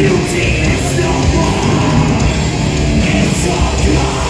Beauty is no more It's all gone